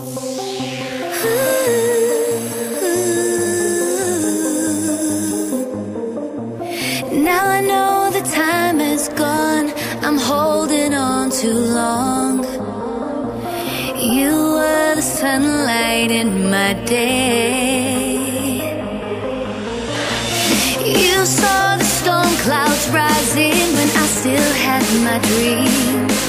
Now I know the time is gone. I'm holding on too long. You were the sunlight in my day. You saw the storm clouds rising when I still had my dream.